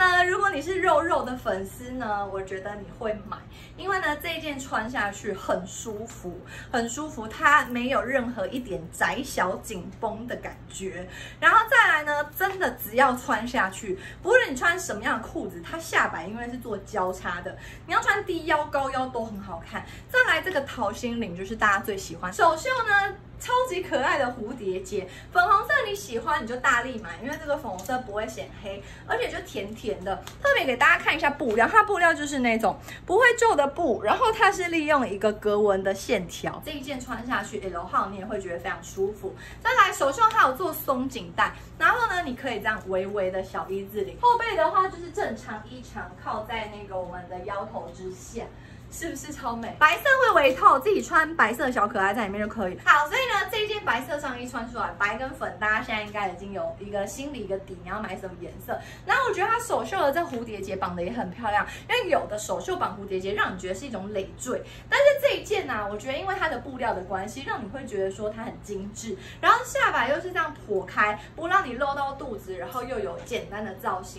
呢，如果你是肉肉的粉丝呢，我觉得你会买，因为呢这一件穿下去很舒服，很舒服，它没有任何一点窄小紧绷的感觉。然后再来呢，真的只要穿下去，不论你穿什么样的裤子，它下摆因为是做交叉的，你要穿低腰高腰都很好看。再来这个桃心领就是大家最喜欢，手袖呢。超级可爱的蝴蝶结，粉红色你喜欢你就大力买，因为这个粉红色不会显黑，而且就甜甜的。特别给大家看一下布料，它布料就是那种不会皱的布，然后它是利用一个格纹的线条，这一件穿下去 L 号你也会觉得非常舒服。再来手袖它有做松紧带，然后呢你可以这样微微的小一字领，后背的话就是正常衣长靠在那个我们的腰头之下。是不是超美？白色会围透，自己穿白色小可爱在里面就可以。好，所以呢，这一件白色上衣穿出来，白跟粉，大家现在应该已经有一个心里一个底，你要买什么颜色？然后我觉得它手袖的这蝴蝶结绑的也很漂亮，因为有的手袖绑蝴蝶结让你觉得是一种累赘，但是这一件呢，我觉得因为它的布料的关系，让你会觉得说它很精致，然后下摆又是这样剖开，不让你露到肚子，然后又有简单的造型。